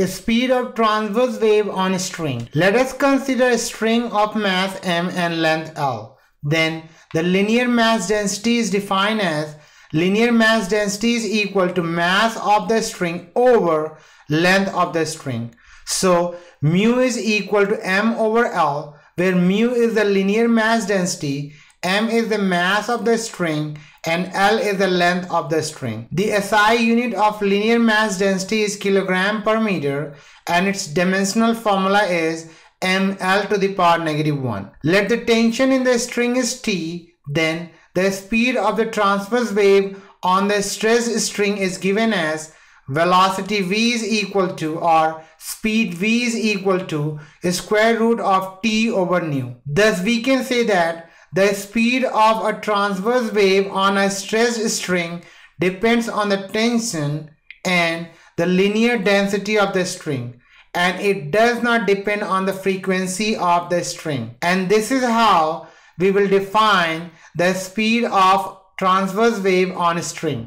Speed of transverse wave on a string. Let us consider a string of mass m and length l. Then the linear mass density is defined as linear mass density is equal to mass of the string over length of the string. So mu is equal to m over l where mu is the linear mass density, m is the mass of the string and L is the length of the string. The SI unit of linear mass density is kilogram per meter and its dimensional formula is ml to the power negative 1. Let the tension in the string is T, then the speed of the transverse wave on the stress string is given as velocity v is equal to or speed v is equal to square root of t over mu. Thus we can say that the speed of a transverse wave on a stressed string depends on the tension and the linear density of the string and it does not depend on the frequency of the string. And this is how we will define the speed of transverse wave on a string.